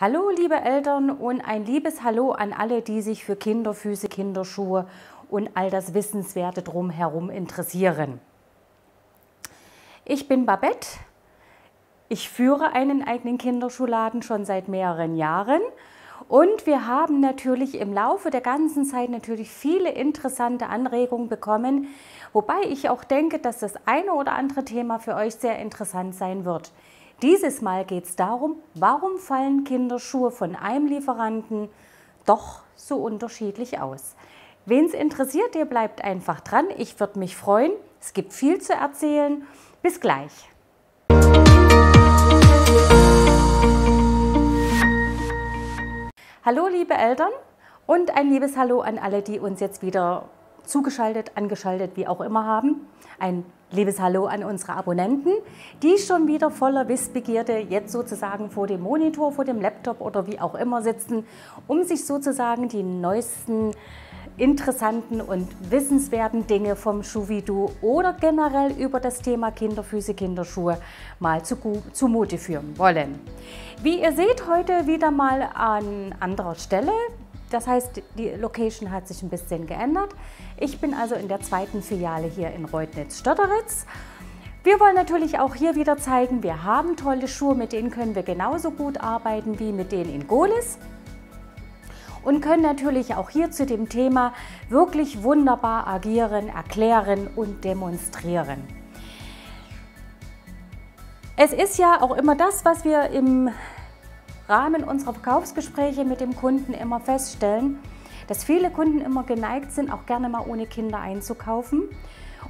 Hallo liebe Eltern und ein liebes Hallo an alle, die sich für Kinderfüße, Kinderschuhe und all das Wissenswerte drumherum interessieren. Ich bin Babette. Ich führe einen eigenen Kinderschuhladen schon seit mehreren Jahren und wir haben natürlich im Laufe der ganzen Zeit natürlich viele interessante Anregungen bekommen, wobei ich auch denke, dass das eine oder andere Thema für euch sehr interessant sein wird. Dieses Mal geht es darum, warum fallen Kinderschuhe von einem Lieferanten doch so unterschiedlich aus. Wen es interessiert, der bleibt einfach dran. Ich würde mich freuen. Es gibt viel zu erzählen. Bis gleich. Hallo liebe Eltern und ein liebes Hallo an alle, die uns jetzt wieder zugeschaltet, angeschaltet, wie auch immer haben. Ein liebes Hallo an unsere Abonnenten, die schon wieder voller Wissbegierde jetzt sozusagen vor dem Monitor, vor dem Laptop oder wie auch immer sitzen, um sich sozusagen die neuesten interessanten und wissenswerten Dinge vom Schuhvideo oder generell über das Thema Kinderfüße, Kinderschuhe mal zu, zu Mute führen wollen. Wie ihr seht, heute wieder mal an anderer Stelle. Das heißt, die Location hat sich ein bisschen geändert. Ich bin also in der zweiten Filiale hier in Reutnitz-Stotteritz. Wir wollen natürlich auch hier wieder zeigen, wir haben tolle Schuhe, mit denen können wir genauso gut arbeiten wie mit denen in Golis und können natürlich auch hier zu dem Thema wirklich wunderbar agieren, erklären und demonstrieren. Es ist ja auch immer das, was wir im Rahmen unserer Verkaufsgespräche mit dem Kunden immer feststellen, dass viele Kunden immer geneigt sind, auch gerne mal ohne Kinder einzukaufen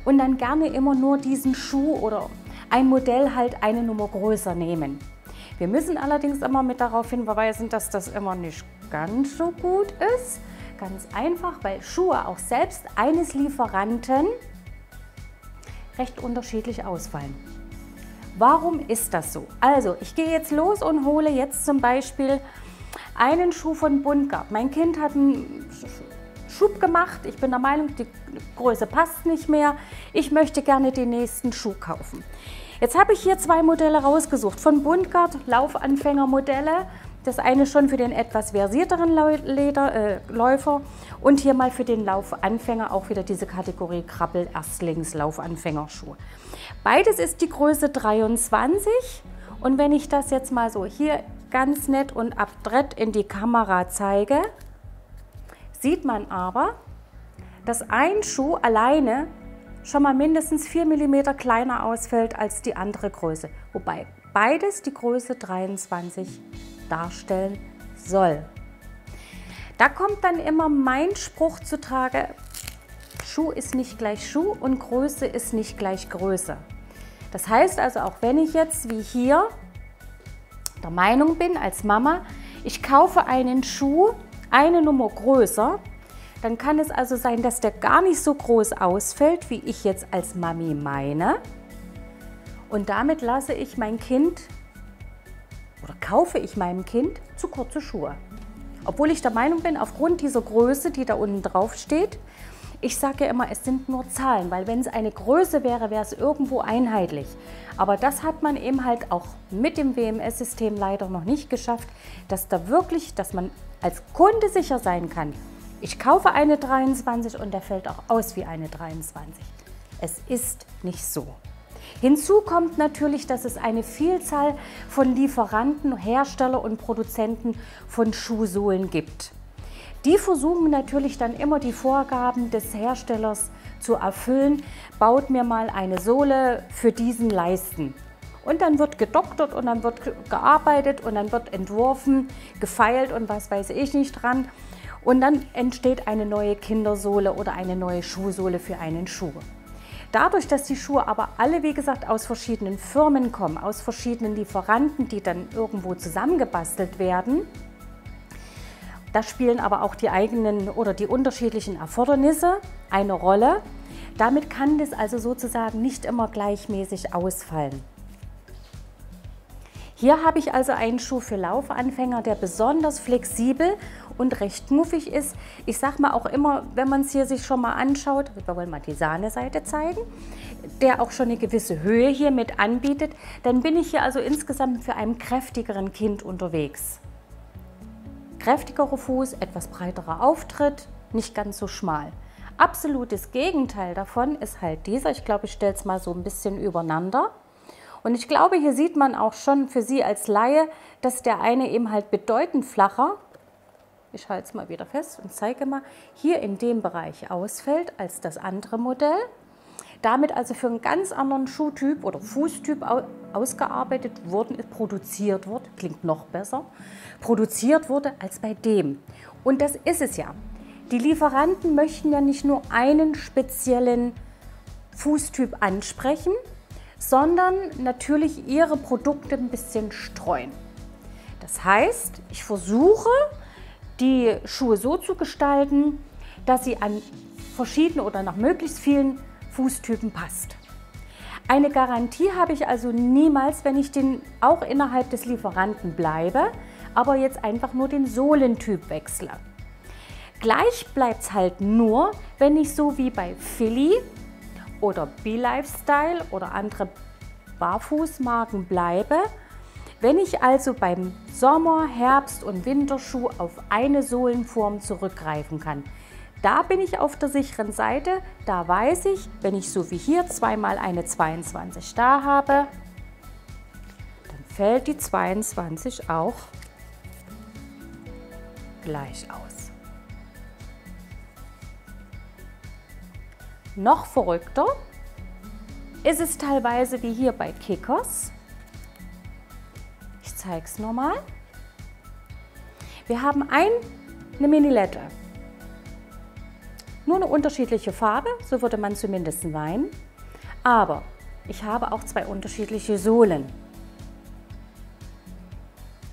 und dann gerne immer nur diesen Schuh oder ein Modell halt eine Nummer größer nehmen. Wir müssen allerdings immer mit darauf hinweisen, dass das immer nicht ganz so gut ist. Ganz einfach, weil Schuhe auch selbst eines Lieferanten recht unterschiedlich ausfallen. Warum ist das so? Also, ich gehe jetzt los und hole jetzt zum Beispiel einen Schuh von Buntgart. Mein Kind hat einen Schub gemacht. Ich bin der Meinung, die Größe passt nicht mehr. Ich möchte gerne den nächsten Schuh kaufen. Jetzt habe ich hier zwei Modelle rausgesucht von Buntgart, Laufanfängermodelle. Das eine schon für den etwas versierteren Leder, äh, Läufer und hier mal für den Laufanfänger auch wieder diese Kategorie Krabbel Erstlings Laufanfängerschuh. Beides ist die Größe 23 und wenn ich das jetzt mal so hier ganz nett und abdrett in die Kamera zeige, sieht man aber, dass ein Schuh alleine schon mal mindestens 4 mm kleiner ausfällt als die andere Größe, wobei beides die Größe 23 darstellen soll. Da kommt dann immer mein Spruch zutage, Schuh ist nicht gleich Schuh und Größe ist nicht gleich Größe. Das heißt also, auch wenn ich jetzt wie hier der Meinung bin als Mama, ich kaufe einen Schuh eine Nummer größer, dann kann es also sein, dass der gar nicht so groß ausfällt, wie ich jetzt als Mami meine. Und damit lasse ich mein Kind oder kaufe ich meinem Kind zu kurze Schuhe. Obwohl ich der Meinung bin, aufgrund dieser Größe, die da unten drauf steht, ich sage ja immer, es sind nur Zahlen, weil wenn es eine Größe wäre, wäre es irgendwo einheitlich. Aber das hat man eben halt auch mit dem WMS-System leider noch nicht geschafft, dass da wirklich, dass man als Kunde sicher sein kann, ich kaufe eine 23 und der fällt auch aus wie eine 23. Es ist nicht so. Hinzu kommt natürlich, dass es eine Vielzahl von Lieferanten, Hersteller und Produzenten von Schuhsohlen gibt. Die versuchen natürlich dann immer die Vorgaben des Herstellers zu erfüllen. Baut mir mal eine Sohle für diesen Leisten. Und dann wird gedoktert und dann wird gearbeitet und dann wird entworfen, gefeilt und was weiß ich nicht dran. Und dann entsteht eine neue Kindersohle oder eine neue Schuhsohle für einen Schuh. Dadurch, dass die Schuhe aber alle, wie gesagt, aus verschiedenen Firmen kommen, aus verschiedenen Lieferanten, die dann irgendwo zusammengebastelt werden, da spielen aber auch die eigenen oder die unterschiedlichen Erfordernisse eine Rolle. Damit kann das also sozusagen nicht immer gleichmäßig ausfallen. Hier habe ich also einen Schuh für Laufanfänger, der besonders flexibel und recht muffig ist. Ich sage mal auch immer, wenn man es hier sich schon mal anschaut, wir wollen mal die Sahneseite zeigen, der auch schon eine gewisse Höhe hier mit anbietet, dann bin ich hier also insgesamt für einen kräftigeren Kind unterwegs. kräftigerer Fuß, etwas breiterer Auftritt, nicht ganz so schmal. Absolutes Gegenteil davon ist halt dieser. Ich glaube, ich stelle es mal so ein bisschen übereinander. Und ich glaube, hier sieht man auch schon für Sie als Laie, dass der eine eben halt bedeutend flacher, ich halte es mal wieder fest und zeige mal, hier in dem Bereich ausfällt als das andere Modell. Damit also für einen ganz anderen Schuhtyp oder Fußtyp ausgearbeitet worden ist, produziert wurde, klingt noch besser, produziert wurde als bei dem. Und das ist es ja. Die Lieferanten möchten ja nicht nur einen speziellen Fußtyp ansprechen, sondern natürlich ihre Produkte ein bisschen streuen. Das heißt, ich versuche, die Schuhe so zu gestalten, dass sie an verschiedene oder nach möglichst vielen Fußtypen passt. Eine Garantie habe ich also niemals, wenn ich den auch innerhalb des Lieferanten bleibe, aber jetzt einfach nur den Sohlentyp wechsle. Gleich bleibt es halt nur, wenn ich so wie bei Philly oder B-Lifestyle oder andere Barfußmarken bleibe. Wenn ich also beim Sommer-, Herbst- und Winterschuh auf eine Sohlenform zurückgreifen kann, da bin ich auf der sicheren Seite. Da weiß ich, wenn ich so wie hier zweimal eine 22 da habe, dann fällt die 22 auch gleich aus. Noch verrückter ist es teilweise wie hier bei Kickers. Zeige es nochmal. Wir haben ein, eine Minilette. Nur eine unterschiedliche Farbe, so würde man zumindest meinen. Aber ich habe auch zwei unterschiedliche Sohlen.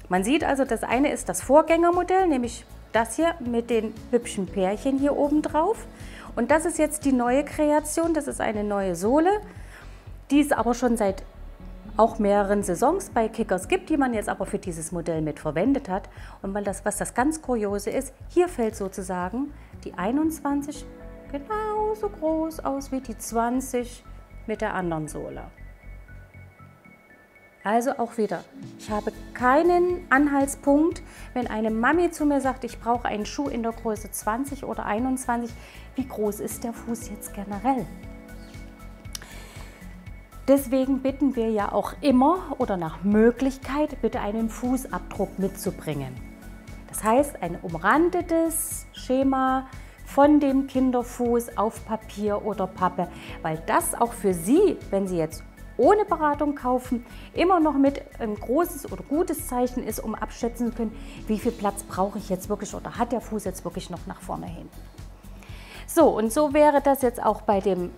Man sieht also, das eine ist das Vorgängermodell, nämlich das hier mit den hübschen Pärchen hier oben drauf. Und das ist jetzt die neue Kreation, das ist eine neue Sohle, die es aber schon seit auch mehreren Saisons bei Kickers gibt, die man jetzt aber für dieses Modell mit verwendet hat. Und weil das, was das ganz Kuriose ist, hier fällt sozusagen die 21 genauso groß aus wie die 20 mit der anderen Sohle. Also auch wieder, ich habe keinen Anhaltspunkt, wenn eine Mami zu mir sagt, ich brauche einen Schuh in der Größe 20 oder 21, wie groß ist der Fuß jetzt generell? Deswegen bitten wir ja auch immer oder nach Möglichkeit bitte einen Fußabdruck mitzubringen. Das heißt, ein umrandetes Schema von dem Kinderfuß auf Papier oder Pappe, weil das auch für Sie, wenn Sie jetzt ohne Beratung kaufen, immer noch mit ein großes oder gutes Zeichen ist, um abschätzen zu können, wie viel Platz brauche ich jetzt wirklich oder hat der Fuß jetzt wirklich noch nach vorne hin. So, und so wäre das jetzt auch bei dem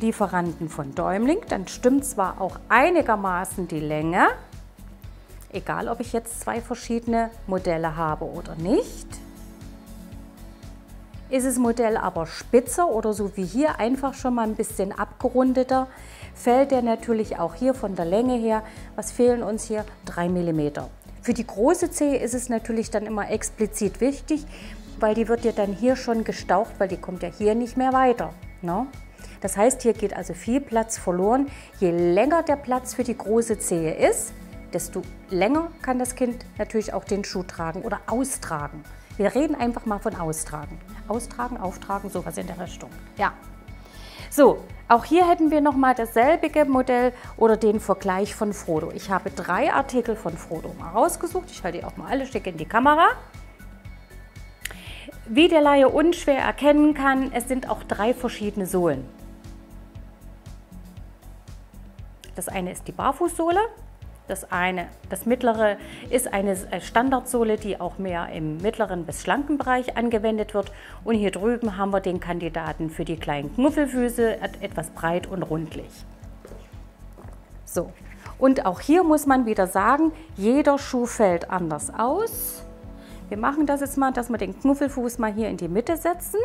Lieferanten von Däumling. Dann stimmt zwar auch einigermaßen die Länge, egal ob ich jetzt zwei verschiedene Modelle habe oder nicht. Ist das Modell aber spitzer oder so wie hier einfach schon mal ein bisschen abgerundeter, fällt der natürlich auch hier von der Länge her, was fehlen uns hier? 3 mm. Für die große Zehe ist es natürlich dann immer explizit wichtig, weil die wird ja dann hier schon gestaucht, weil die kommt ja hier nicht mehr weiter. Ne? Das heißt, hier geht also viel Platz verloren. Je länger der Platz für die große Zehe ist, desto länger kann das Kind natürlich auch den Schuh tragen oder austragen. Wir reden einfach mal von austragen. Austragen, auftragen, sowas in der Richtung. Ja. So, auch hier hätten wir nochmal dasselbe Modell oder den Vergleich von Frodo. Ich habe drei Artikel von Frodo mal rausgesucht. Ich halte die auch mal alle schick in die Kamera. Wie der Laie unschwer erkennen kann, es sind auch drei verschiedene Sohlen. Das eine ist die Barfußsohle, das eine, das mittlere ist eine Standardsohle, die auch mehr im mittleren bis schlanken Bereich angewendet wird. Und hier drüben haben wir den Kandidaten für die kleinen Knuffelfüße, etwas breit und rundlich. So, und auch hier muss man wieder sagen, jeder Schuh fällt anders aus. Wir machen das jetzt mal, dass wir den Knuffelfuß mal hier in die Mitte setzen.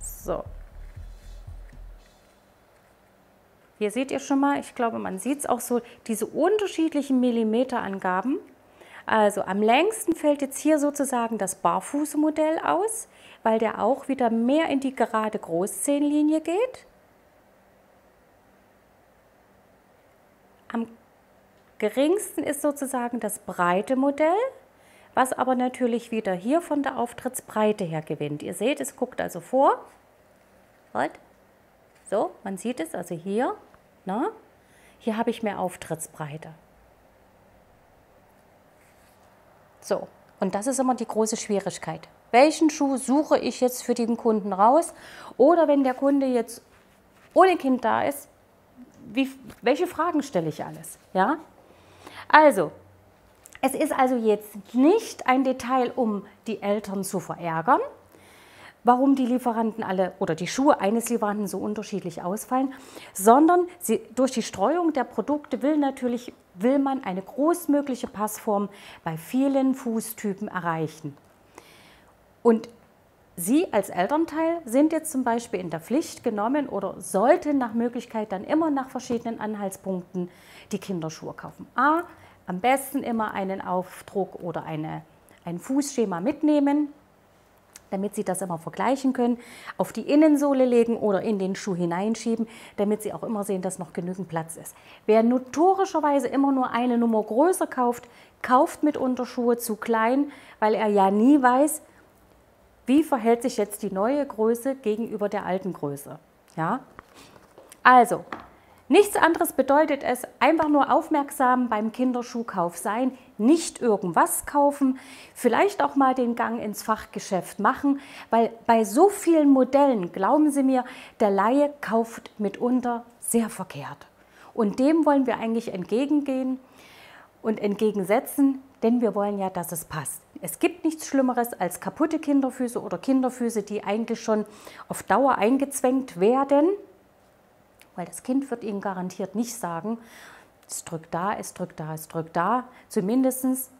So, Hier seht ihr schon mal, ich glaube, man sieht es auch so, diese unterschiedlichen Millimeterangaben. Also am längsten fällt jetzt hier sozusagen das Barfußmodell aus, weil der auch wieder mehr in die gerade Großzehenlinie geht. Am geringsten ist sozusagen das breite Modell, was aber natürlich wieder hier von der Auftrittsbreite her gewinnt. Ihr seht, es guckt also vor. Halt. So, man sieht es also hier. Na? Hier habe ich mehr Auftrittsbreite. So, und das ist immer die große Schwierigkeit. Welchen Schuh suche ich jetzt für den Kunden raus? Oder wenn der Kunde jetzt ohne Kind da ist, wie, welche Fragen stelle ich alles? Ja? Also, es ist also jetzt nicht ein Detail, um die Eltern zu verärgern, warum die Lieferanten alle oder die Schuhe eines Lieferanten so unterschiedlich ausfallen, sondern sie, durch die Streuung der Produkte will natürlich will man eine großmögliche Passform bei vielen Fußtypen erreichen. Und Sie als Elternteil sind jetzt zum Beispiel in der Pflicht genommen oder sollten nach Möglichkeit dann immer nach verschiedenen Anhaltspunkten die Kinderschuhe kaufen. A, am besten immer einen Aufdruck oder eine, ein Fußschema mitnehmen, damit Sie das immer vergleichen können, auf die Innensohle legen oder in den Schuh hineinschieben, damit Sie auch immer sehen, dass noch genügend Platz ist. Wer notorischerweise immer nur eine Nummer größer kauft, kauft mit Unterschuhe zu klein, weil er ja nie weiß, wie verhält sich jetzt die neue Größe gegenüber der alten Größe. Ja? Also, nichts anderes bedeutet es, einfach nur aufmerksam beim Kinderschuhkauf sein, nicht irgendwas kaufen, vielleicht auch mal den Gang ins Fachgeschäft machen, weil bei so vielen Modellen, glauben Sie mir, der Laie kauft mitunter sehr verkehrt. Und dem wollen wir eigentlich entgegengehen und entgegensetzen, denn wir wollen ja, dass es passt. Es gibt nichts Schlimmeres als kaputte Kinderfüße oder Kinderfüße, die eigentlich schon auf Dauer eingezwängt werden, weil das Kind wird Ihnen garantiert nicht sagen, es drückt da, es drückt da, es drückt da. Zumindest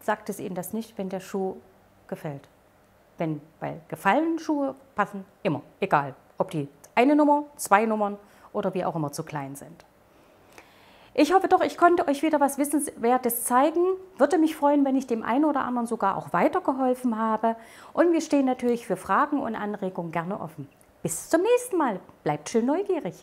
sagt es Ihnen das nicht, wenn der Schuh gefällt. Wenn, weil gefallene Schuhe passen immer, egal, ob die eine Nummer, zwei Nummern oder wie auch immer zu klein sind. Ich hoffe doch, ich konnte euch wieder was Wissenswertes zeigen. Würde mich freuen, wenn ich dem einen oder anderen sogar auch weitergeholfen habe. Und wir stehen natürlich für Fragen und Anregungen gerne offen. Bis zum nächsten Mal. Bleibt schön neugierig.